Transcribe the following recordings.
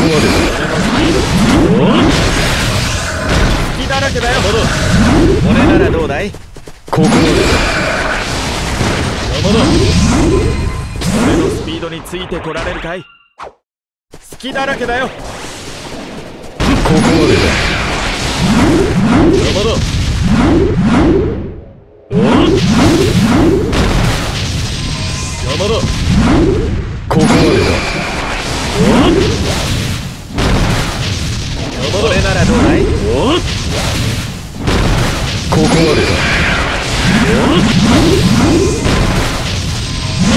こまで隙だらけだよ俺ならどうだいここまで山田俺のスピードについてこられ。るかい隙だらけだよここまでだ山田山田ここまでだ俺ならどうだい？ここまで。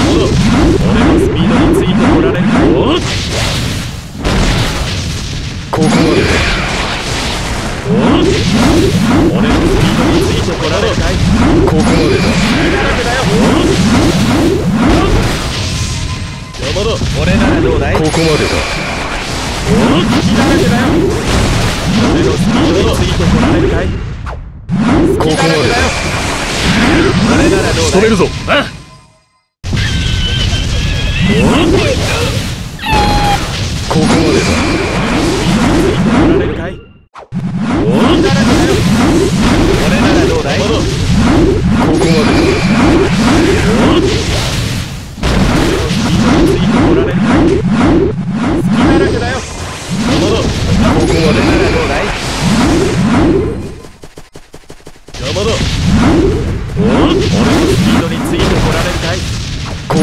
だ俺のスピードについてこられるかいここまで。だ俺のスピードについてこられる。かいここまでだ。俺ならどうだい？ここまでだ。隙だらけだよられる。かいここまでだ俺ならどうだい止める。ぞこ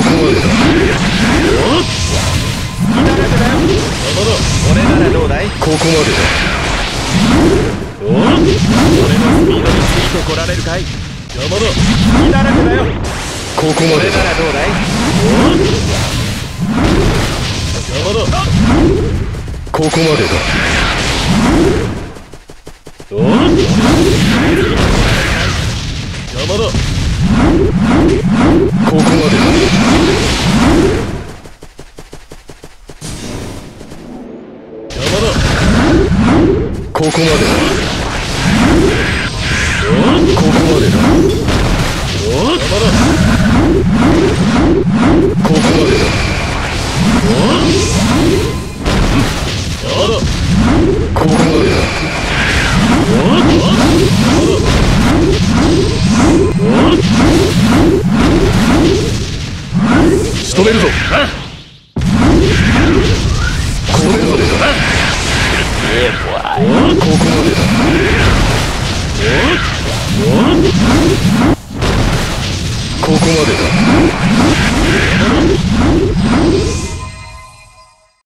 ここまでだ。隙だ。らけだ。よ山田俺ならどうだ。いここまでだ。おっ俺のスピードについてこられるかい山田隙だ。らけだ。よここまでだ。俺ならどうだ。い山田ここまでだ。山田ここまここまでだ。ここまでだ。ここまでだ。ここまでだ。仕留めるぞここまでだ。ここまでだ